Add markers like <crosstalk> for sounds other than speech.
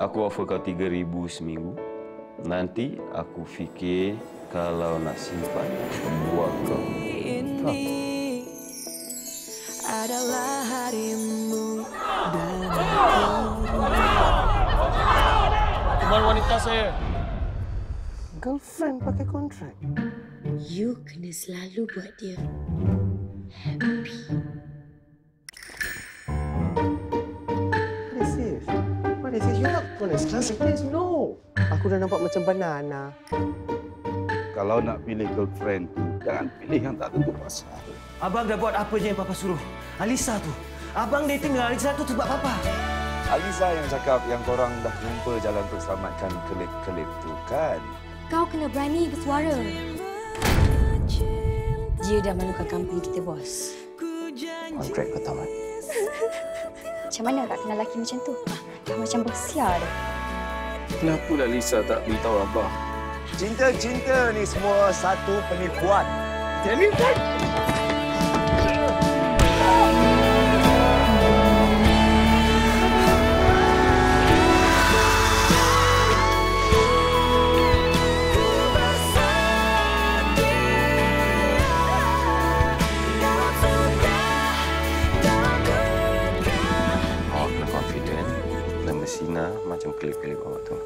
Aku offer kau tiga ribu seminggu. Nanti aku fikir kalau nak simpan buat kau. ini adalah harimu dan Teman wanita saya. Girlfriend pakai kontrak. You kena selalu buat dia What this? What is this? You're not going to this. No. Aku dah nampak macam banana. Kalau nak pilih girlfriend tu, jangan pilih yang tak tentu pasal. Abang dah buat apa je yang Papa suruh. Alisa tu. Abang dating dengan Alisa tu sebab Papa. Alisa yang cakap yang korang dah jumpa jalan untuk selamatkan kelip-kelip tu kan? Kau kena berani bersuara Dia dah malukan company kita, bos Kontrak kau tamat. <laughs> Macam mana tak kenal lelaki macam tu? Dah macam bersiar dah Kenapa lah Lisa tak beritahu Abah? Cinta-cinta ni semua satu penipuan. Awak macam kelip-kelip awak tu.